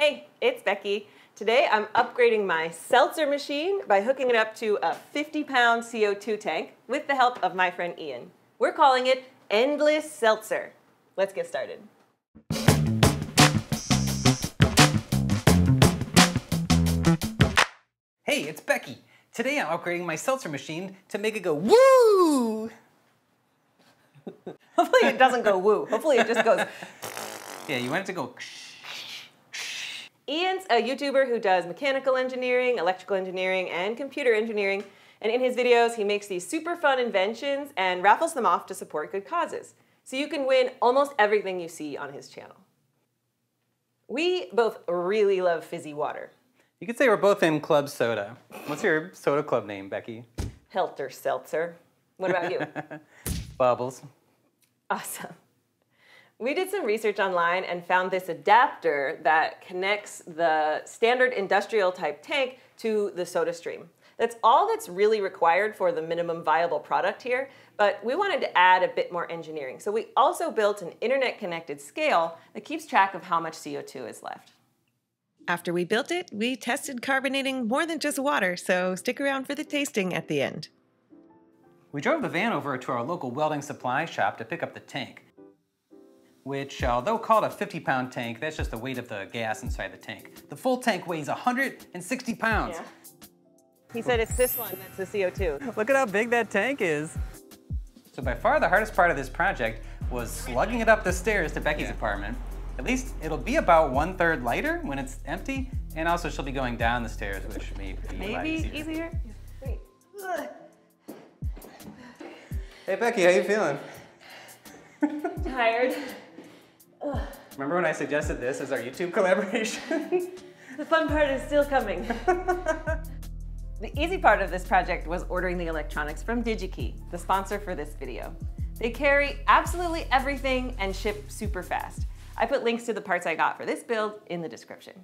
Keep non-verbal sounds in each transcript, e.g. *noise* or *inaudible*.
Hey, it's Becky. Today I'm upgrading my seltzer machine by hooking it up to a 50 pound CO2 tank with the help of my friend Ian. We're calling it Endless Seltzer. Let's get started. Hey, it's Becky. Today I'm upgrading my seltzer machine to make it go woo! Hopefully it doesn't go woo. Hopefully it just goes. *laughs* Yeah, you want it to go Ian's a YouTuber who does mechanical engineering, electrical engineering, and computer engineering. And in his videos, he makes these super fun inventions and raffles them off to support good causes. So you can win almost everything you see on his channel. We both really love fizzy water. You could say we're both in Club Soda. What's your soda club name, Becky? Helter Seltzer. What about you? *laughs* Bubbles. Awesome. We did some research online and found this adapter that connects the standard industrial type tank to the SodaStream. That's all that's really required for the minimum viable product here, but we wanted to add a bit more engineering. So we also built an internet connected scale that keeps track of how much CO2 is left. After we built it, we tested carbonating more than just water, so stick around for the tasting at the end. We drove the van over to our local welding supply shop to pick up the tank which uh, although called a 50 pound tank, that's just the weight of the gas inside the tank. The full tank weighs 160 pounds. Yeah. He said it's this one that's the CO2. Look at how big that tank is. So by far the hardest part of this project was slugging it up the stairs to Becky's yeah. apartment. At least it'll be about one third lighter when it's empty, and also she'll be going down the stairs, which may be Maybe a lot easier. easier. Wait. Hey Becky, how you feeling? Tired. Remember when I suggested this as our YouTube *laughs* collaboration? the fun part is still coming. *laughs* the easy part of this project was ordering the electronics from DigiKey, the sponsor for this video. They carry absolutely everything and ship super fast. I put links to the parts I got for this build in the description.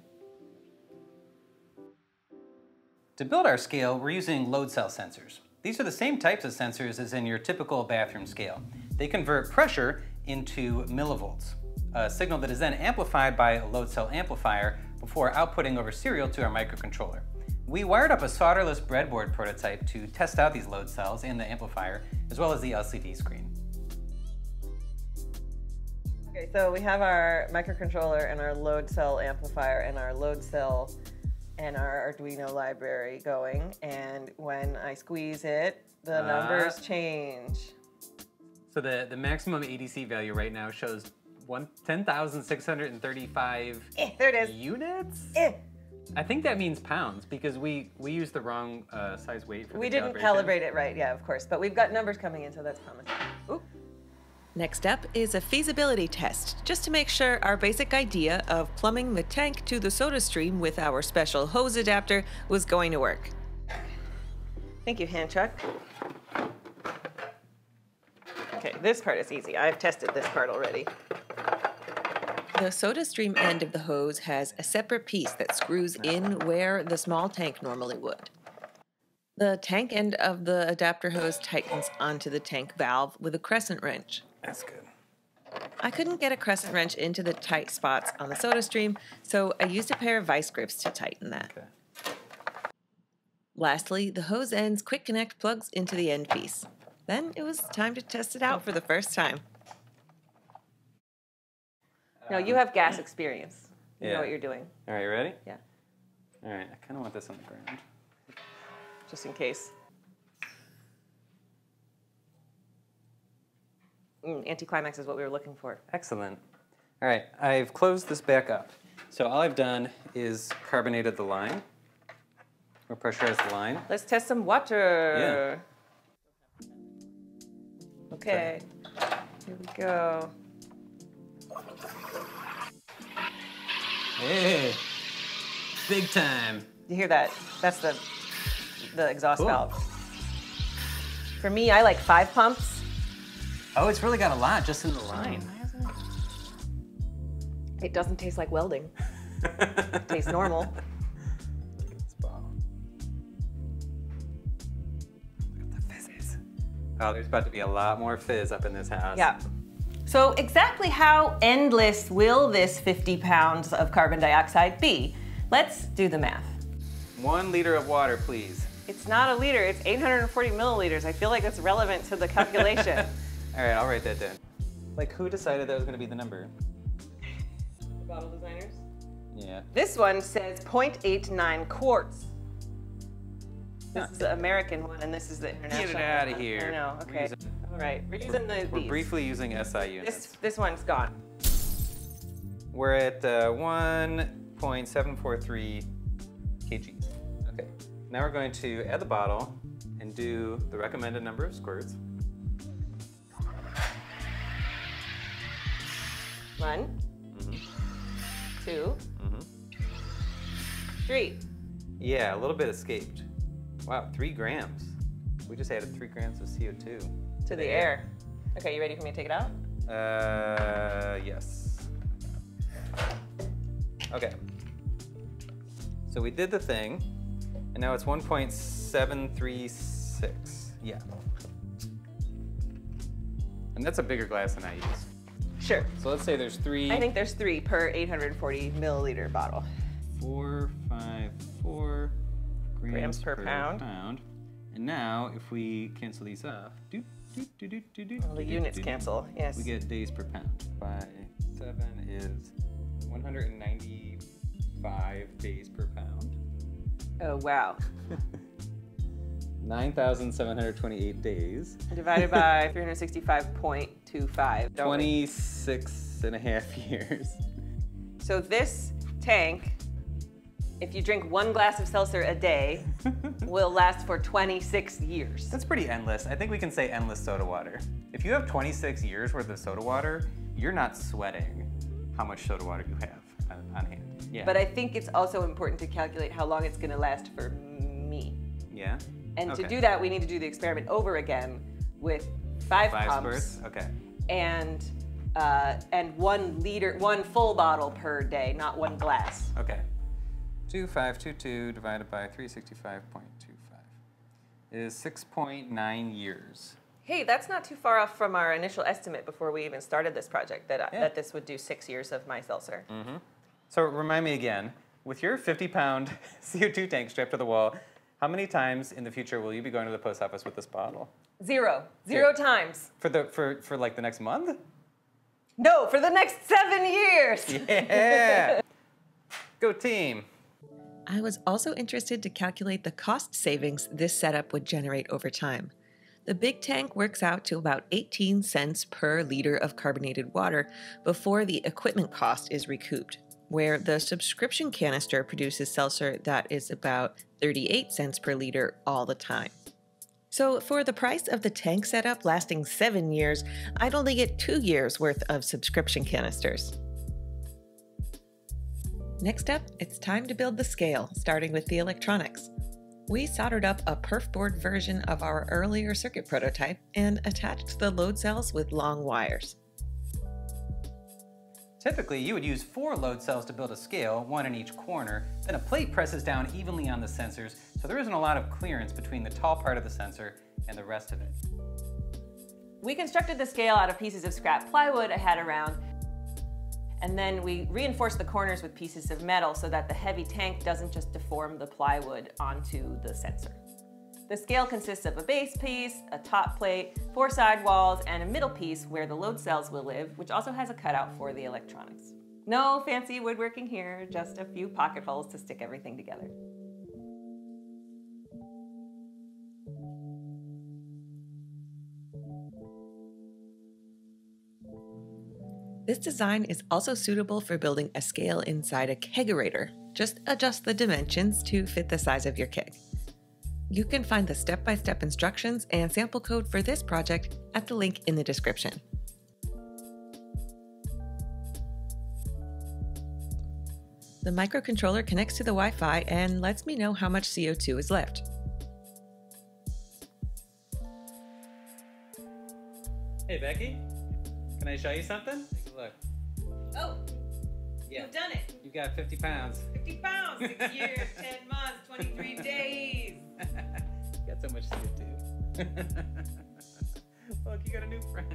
To build our scale, we're using load cell sensors. These are the same types of sensors as in your typical bathroom scale. They convert pressure into millivolts a signal that is then amplified by a load cell amplifier before outputting over serial to our microcontroller. We wired up a solderless breadboard prototype to test out these load cells and the amplifier, as well as the LCD screen. Okay, so we have our microcontroller and our load cell amplifier and our load cell and our Arduino library going, and when I squeeze it, the uh, numbers change. So the, the maximum ADC value right now shows one ten thousand six hundred and thirty-five. Eh, *laughs* there it is. Units. Eh. I think that means pounds because we we used the wrong uh, size weight for We the didn't calibrate it right, yeah, of course. But we've got numbers coming in, so that's promising. Ooh. Next up is a feasibility test, just to make sure our basic idea of plumbing the tank to the SodaStream with our special hose adapter was going to work. Thank you, hand chuck. Okay, this part is easy. I've tested this part already. The SodaStream end of the hose has a separate piece that screws in where the small tank normally would. The tank end of the adapter hose tightens onto the tank valve with a crescent wrench. That's good. I couldn't get a crescent wrench into the tight spots on the SodaStream, so I used a pair of vice grips to tighten that. Okay. Lastly, the hose end's quick connect plugs into the end piece. Then it was time to test it out for the first time. No, you have gas experience. You yeah. know what you're doing. All right, you ready? Yeah. All right, I kind of want this on the ground. Just in case. Mm, anticlimax is what we were looking for. Excellent. All right, I've closed this back up. So all I've done is carbonated the line, or pressurized the line. Let's test some water. Yeah. Okay, here we go. Hey, big time. You hear that? That's the the exhaust cool. valve. For me, I like five pumps. Oh, it's really got a lot just in the line. It doesn't taste like welding. it tastes normal. *laughs* Look at the fizzes. Oh, there's about to be a lot more fizz up in this house. Yeah. So exactly how endless will this 50 pounds of carbon dioxide be? Let's do the math. One liter of water, please. It's not a liter, it's 840 milliliters. I feel like that's relevant to the calculation. *laughs* All right, I'll write that down. Like, who decided that was going to be the number? The bottle designers? Yeah. This one says 0.89 quarts. This is the American one, and this is the international. Get it out of one. here. I know. Okay. Right. We're using the We're these. briefly using SI units. This this one's gone. We're at uh, 1.743 kg. Okay. Now we're going to add the bottle and do the recommended number of squirts. One, two, Mhm. three. Yeah, a little bit escaped. Wow, three grams. We just added three grams of CO2 to the air. Okay, you ready for me to take it out? Uh, yes. Okay. So we did the thing, and now it's 1.736. Yeah. And that's a bigger glass than I use. Sure. So let's say there's three. I think there's three per 840 milliliter bottle. four, five, four grams, Grams per pound. And now, if we cancel these off, do, Well, the units cancel. Yes. We get days per pound. By seven is 195 days per pound. Oh wow. *laughs* 9,728 days. Divided by *laughs* 365.25. don't 26 and a half years. So this tank, if you drink one glass of seltzer a day, *laughs* will last for 26 years. That's pretty endless. I think we can say endless soda water. If you have 26 years worth of soda water, you're not sweating how much soda water you have on, on hand. Yeah. But I think it's also important to calculate how long it's going to last for me. yeah. And to do that, we need to do the experiment over again with five, Five pumps squirts. Okay. and uh, and one liter, one full bottle per day, not one glass. Okay. 2522 divided by 365.25 is 6.9 years. Hey, that's not too far off from our initial estimate before we even started this project that, uh, Yeah. that this would do six years of my seltzer. Mm-hmm. So remind me again, with your 50 pound *laughs* CO2 tank strapped to the wall, how many times in the future will you be going to the post office with this bottle? Zero. Zero Zero. times. For the for for like the next month? No, for the next seven years. Yeah. *laughs* Go team. I was also interested to calculate the cost savings this setup would generate over time. The big tank works out to about 18 cents per liter of carbonated water before the equipment cost is recouped, where the subscription canister produces seltzer that is about 38 cents per liter all the time. So, for the price of the tank setup lasting seven years, I'd only get two years worth of subscription canisters. Next up, it's time to build the scale, starting with the electronics. We soldered up a perf board version of our earlier circuit prototype and attached the load cells with long wires. Typically, you would use four load cells to build a scale, one in each corner. Then a plate presses down evenly on the sensors, so there isn't a lot of clearance between the tall part of the sensor and the rest of it. We constructed the scale out of pieces of scrap plywood I had around, and then we reinforce the corners with pieces of metal so that the heavy tank doesn't just deform the plywood onto the sensor. The scale consists of a base piece, a top plate, four side walls, and a middle piece where the load cells will live, which also has a cutout for the electronics. No fancy woodworking here, just a few pocket holes to stick everything together. This design is also suitable for building a scale inside a kegerator. Just adjust the dimensions to fit the size of your keg. You can find the step by step instructions and sample code for this project at the link in the description. The microcontroller connects to the Wi Fi and lets me know how much CO2 is left. Hey, Becky, can I show you something? Take a look. Oh, Yeah. you've done it! You got 50 pounds. 50 pounds, 6 *laughs* years, 10 months, 23 days. *laughs* got so much CO2. *laughs* Look, you got a new friend.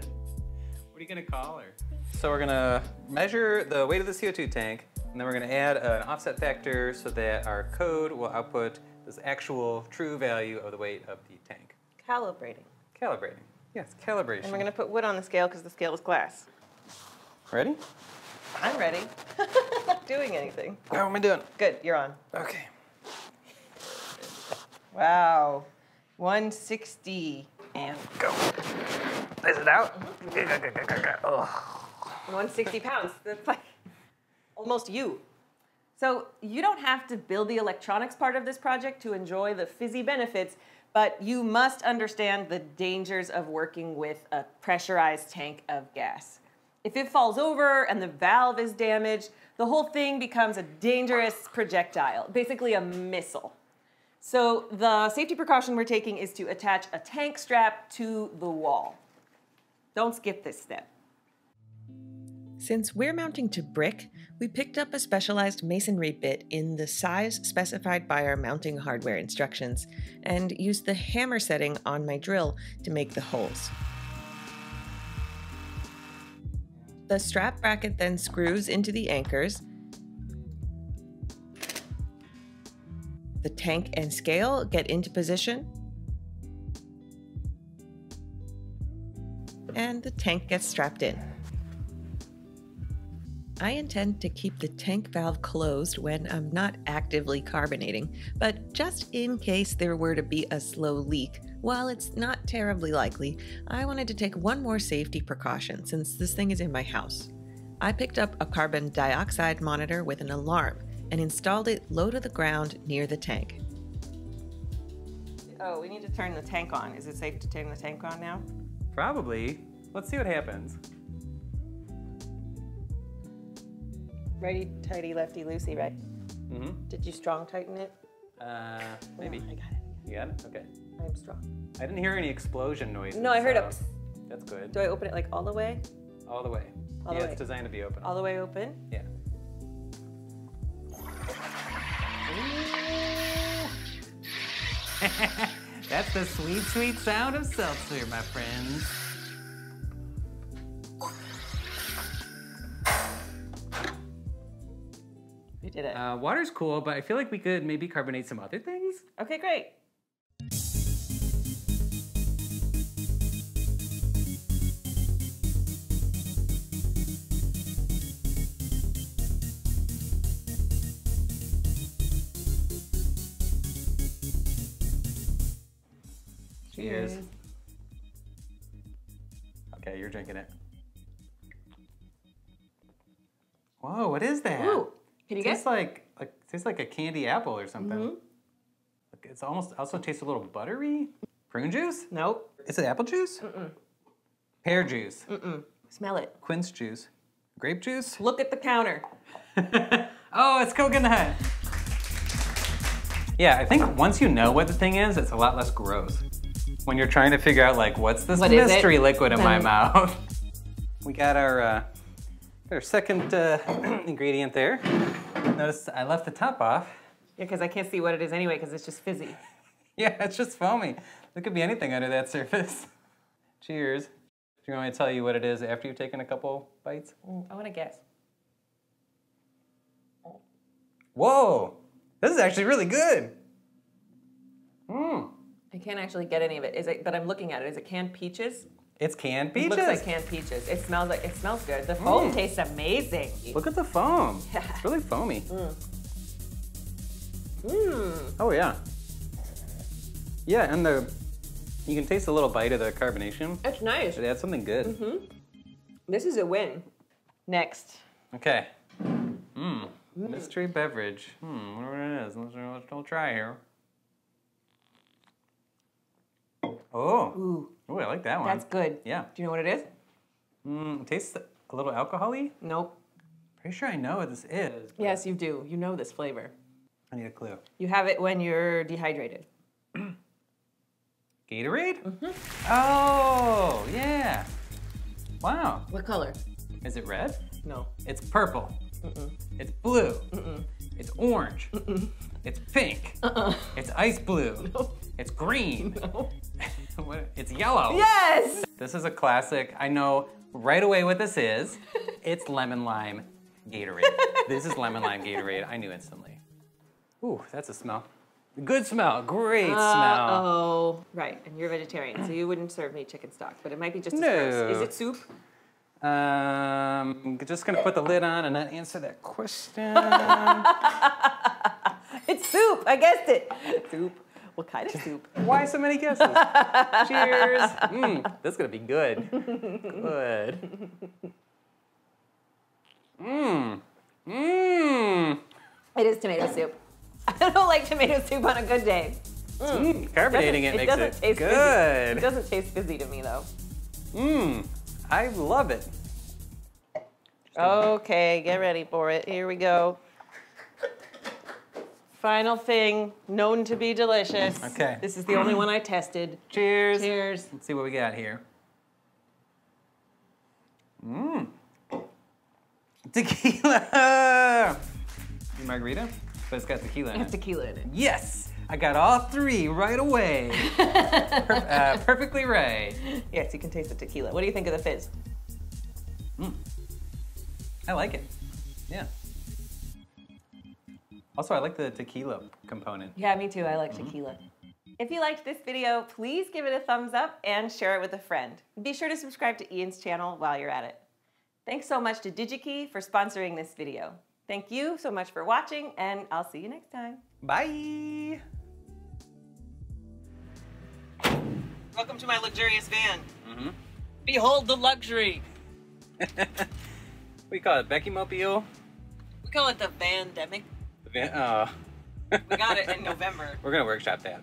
What are you gonna call her? So we're gonna measure the weight of the CO2 tank, and then we're gonna add an offset factor so that our code will output this actual true value of the weight of the tank. Calibrating. Calibrating. Yes, calibration. And we're gonna put wood on the scale because the scale is glass. Ready? I'm ready. *laughs* Not doing anything. How am I doing? Good, you're on. Okay. Wow. 160 and Go. Is it out? Mm-hmm. Ugh. 160 pounds. That's like almost you. So you don't have to build the electronics part of this project to enjoy the fizzy benefits, but you must understand the dangers of working with a pressurized tank of gas. If it falls over and the valve is damaged, the whole thing becomes a dangerous projectile, basically a missile. So the safety precaution we're taking is to attach a tank strap to the wall. Don't skip this step. Since we're mounting to brick, we picked up a specialized masonry bit in the size specified by our mounting hardware instructions and used the hammer setting on my drill to make the holes. The strap bracket then screws into the anchors. The tank and scale get into position. And the tank gets strapped in. I intend to keep the tank valve closed when I'm not actively carbonating, but just in case there were to be a slow leak, while it's not terribly likely, I wanted to take one more safety precaution since this thing is in my house. I picked up a carbon dioxide monitor with an alarm and installed it low to the ground near the tank. Oh, we need to turn the tank on. Is it safe to turn the tank on now? Probably. Let's see what happens. Righty, tighty, lefty, loosey, right? Mm-hmm. Did you strong tighten it? Uh, maybe. Oh, I got it. You got it? Okay. I'm strong. I didn't hear any explosion noises. No, I heard so a psst. That's good. Do I open it like all the way? All the way. All the yeah, way. it's designed to be open. All the way open? Yeah. *laughs* *laughs* That's the sweet, sweet sound of seltzer, my friends. Uh, water's cool, but I feel like we could maybe carbonate some other things. okay, great. Cheers. Okay, you're drinking it. Whoa, what is that? Ooh, tastes like like tastes like a candy apple or something. Mm-hmm. It's almost also tastes a little buttery. Prune juice? Nope. Is it apple juice? Mm-mm. Pear juice. Mm-mm. Smell it. Quince juice. Grape juice? Look at the counter. *laughs* oh, it's coconut. Yeah, I think once you know what the thing is, it's a lot less gross. When you're trying to figure out like what's this What mystery liquid in my mouth. *laughs* we got our uh, our second uh, *clears throat* ingredient there. Notice I left the top off. Yeah, because I can't see what it is anyway, because it's just fizzy. *laughs* Yeah, it's just foamy. There could be anything under that *laughs* surface. Cheers. Do you want me to tell you what it is after you've taken a couple bites? Mm, I want to guess. Whoa! This is actually really good. Mmm. I can't actually get any of it. Is it? But I'm looking at it. Is it canned peaches? It's canned It peaches. looks like canned peaches. It smells like it smells good. The foam Mm. tastes amazing. Look at the foam. Yeah. *laughs* It's really foamy. Mmm. Oh yeah. Yeah, and the you can taste a little bite of the carbonation. That's nice. It adds something good. Mm-hmm. This is a win. Next. Okay. Mmm. Mystery beverage. Hmm. Whatever it is. Let's, let's we'll try here. Oh. Ooh, Oh, I like that one. that's good. Yeah. Do you know what it is? Mm, it tastes a little alcohol-y. Nope. Pretty sure I know what this is. Yes, you do. You know this flavor. I need a clue. You have it when you're dehydrated. *clears throat* Gatorade? Mm-hmm. Oh, yeah. Wow. What color? Is it red? No. It's purple. Mm -mm. It's blue. It's orange. It's pink. Uh-uh. It's ice blue. *laughs* No. It's green. What- *laughs* it's yellow. Yes. This is a classic. I know right away what this is. *laughs* It's lemon lime Gatorade. *laughs* this is lemon lime Gatorade. I knew instantly. Ooh, that's a smell. Good smell. Great smell. Oh, right. And you're vegetarian, so you wouldn't serve me chicken stock, but it might be just No. gross. Is it soup? Um, just gonna put the lid on and not answer that question. It's soup. I guessed it. Soup. What kind of soup? *laughs* Why so many guesses? *laughs* Cheers. Mmm, this is gonna be good. Good. Mmm. Mmm. It is tomato soup. *laughs* I don't like tomato soup on a good day. Mm, carbonating it, it makes doesn't it taste fizzy. good. It doesn't taste fizzy to me though. Mmm. I love it. Okay, get hmm. ready for it. Here we go. Final thing, known to be delicious. Okay. This is the only one I tested. Cheers. Cheers. Let's see what we got here. Mmm. Tequila. *laughs* Margarita, but it's got tequila in it. Tequila in it. Yes, I got all three right away. *laughs* Per- uh, perfectly right. Yes, you can taste the tequila. What do you think of the fizz? I like it. Yeah. Also, I like the tequila component. Yeah, me too. I like tequila. If you liked this video, please give it a thumbs up and share it with a friend. Be sure to subscribe to Ian's channel while you're at it. Thanks so much to DigiKey for sponsoring this video. Thank you so much for watching, and I'll see you next time. Bye. Welcome to my luxurious van. Mm-hmm. Behold the luxury. *laughs* we call it Becky Mobile. We call it the Vandemic. Oh. We got it in *laughs* November. We're gonna workshop that.